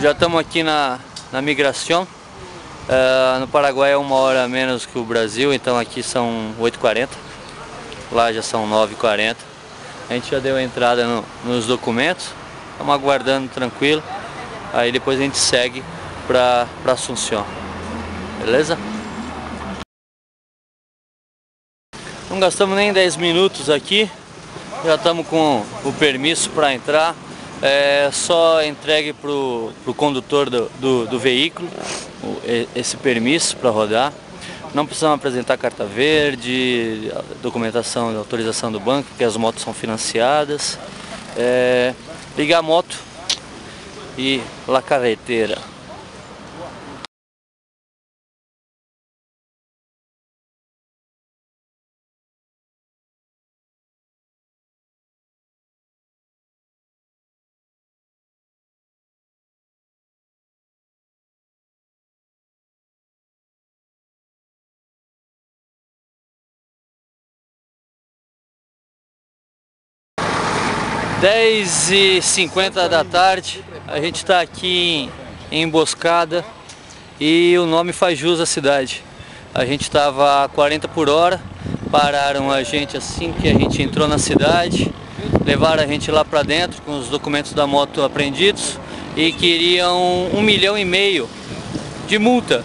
Já estamos aqui na, na migração. Uh, no Paraguai é uma hora menos que o Brasil, então aqui são 8h40. Lá já são 9h40. A gente já deu a entrada no, nos documentos. Estamos aguardando tranquilo. Aí depois a gente segue para Assunção. Beleza? Não gastamos nem 10 minutos aqui. Já estamos com o permisso para entrar é só entregue para o condutor do, do, do veículo esse permisso para rodar. Não precisamos apresentar carta verde, documentação de autorização do banco, porque as motos são financiadas. É, ligar a moto e la carreteira. 10 e 50 da tarde, a gente está aqui em emboscada e o nome faz jus à cidade. A gente estava a 40 por hora, pararam a gente assim que a gente entrou na cidade, levaram a gente lá para dentro com os documentos da moto apreendidos e queriam um milhão e meio de multa,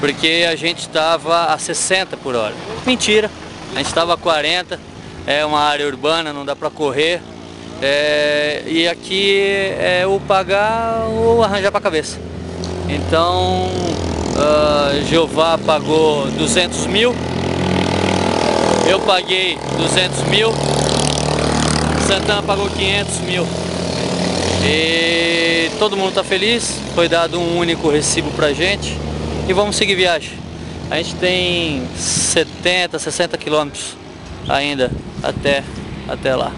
porque a gente estava a 60 por hora. Mentira, a gente estava a 40, é uma área urbana, não dá para correr, é, e aqui é o pagar ou arranjar para a cabeça. Então, uh, Jeová pagou 200 mil, eu paguei 200 mil, Santana pagou 500 mil. E todo mundo está feliz, foi dado um único recibo pra gente e vamos seguir viagem. A gente tem 70, 60 quilômetros ainda até, até lá.